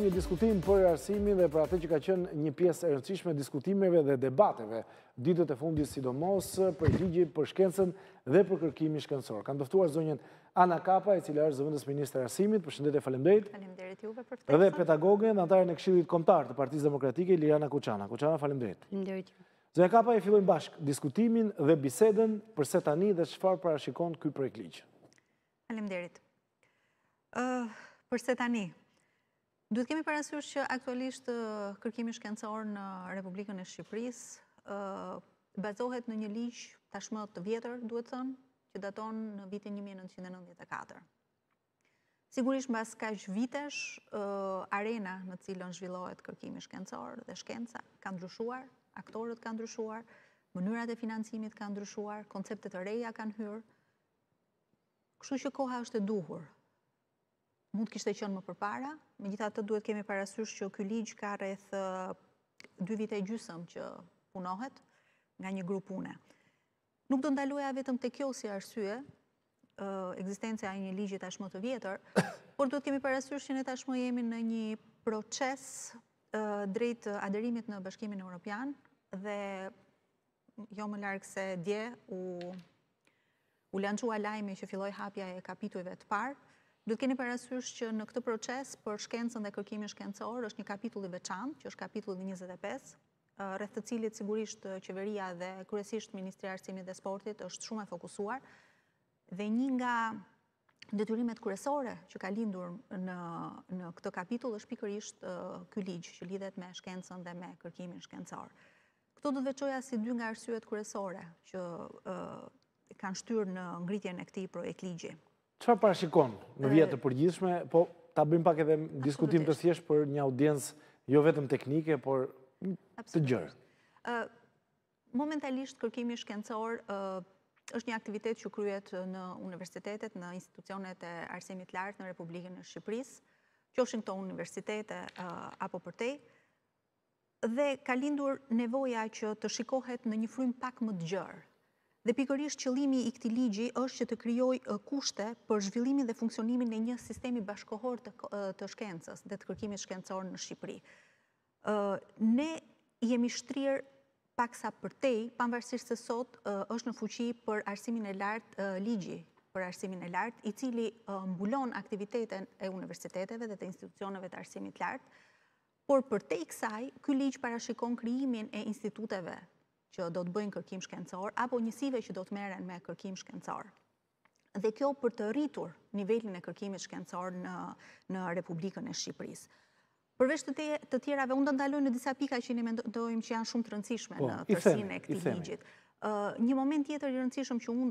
Një diskutim për arsimin dhe për atë që ka qenë një pjesë e rëndësishme e diskutimeve dhe debateve, ditët e fundit sidomos për ligjin për shkencën dhe për kërkimin shkencor. Kam të ftuar zonjën Ana Kapaj, e cila është zëvendësministre e Arsimit, përshëndetje, faleminderit. Faleminderit juve për ftesën. Dhe pedagogen dhe anëtaren e Këshillit Kombëtar të Partisë Demokratike, Liljana Kuçana. Kuçana, faleminderit. Faleminderit juve. Zonja Kapaj, e fillojmë bashkë diskutimin dhe bisedën përse tani dhe çfarë parashikon ky projektligj. Faleminderit. Përse tani? Duhet të kemi parasysh që aktualisht kërkimi shkencor në Republikën e Shqipërisë bazohet në një ligj tashmë të vjetër, duhet thënë, që daton në vitin 1994. Sigurisht, mbas kaq vitesh, arena në të cilën zhvillohet kërkimi shkencor dhe shkenca kanë ndryshuar, aktorët kanë ndryshuar, mënyrat e financimit kanë ndryshuar, koncepte të reja kanë hyrë, Kështu që koha është e duhur. Mund të kishte qenë më përpara, megjithatë duhet të kemi parasysh që ky ligj ka rreth dy vite e gjysëm që punohet nga një grup pune. Nuk do të ndaloja vetëm te kjo si arsye, ekzistenca e një ligji tashmë të vjetër, por duhet të kemi parasysh që ne tashmë jemi në një proces drejt aderimit në Bashkimin Europian dhe Jo më larg se dje u lançua lajmi që filloi hapja e kapitujve të parë. Duhet të keni parasysh që në këtë proces për shkencën dhe kërkimin shkencor është një kapitull i veçantë, që është kapitulli 25, rreth të cilit sigurisht qeveria dhe kryesisht Ministria e Arsimit dhe Sportit është shumë e fokusuar. Dhe një nga detyrimet kryesore që ka lindur në, në këtë kapitull është pikërisht ky ligj që lidhet me shkencën dhe me kërkimin shkencor. Këto do të veçoja si dy nga arsyet kryesore që kanë shtyrë në ngritjen e këtij projektligji. Çfarë parashikon në vija të përgjithshme, po ta bëjmë pak edhe diskutim të thjeshtë për një audiencë jo vetëm teknike, por të gjërë. Momentalisht kërkimi shkencor është një aktivitet që kryhet në universitetet, në institucionet e arsimit të lartë në Republikën e Shqipërisë, qofshin këto universitete apo përtej, dhe ka lindur nevoja që të shikohet në një frymë pak më të gjërë. Dhe pikërisht qëllimi i këtij ligji është që të krijojë kushte për zhvillimin dhe funksionimin e një sistemi bashkëkohor të, të shkencës dhe të kërkimit shkencor në Shqipëri. Ne jemi shtrirë paksa përtej, pavarësisht se sot është në fuqi për arsimin e lartë ligji për arsimin e lartë, i cili mbulon aktivitetin e universiteteve dhe të institucioneve të arsimit të lartë, por përtej kësaj, ky ligj parashikon krijimin e instituteve që do të bëjnë kërkim shkencor, apo njësive që do të merren me kërkim shkencor. dhe kjo për të rritur nivelin e kërkimit shkencor në, në Republikën e Shqipërisë. Përveç të, te, të tjerave, unë do ndaloj në disa pika që ne mendojmë që janë shumë të rëndësishme po, në tërësinë e këtij ligjit. Uh, një moment tjetër i rëndësishëm që unë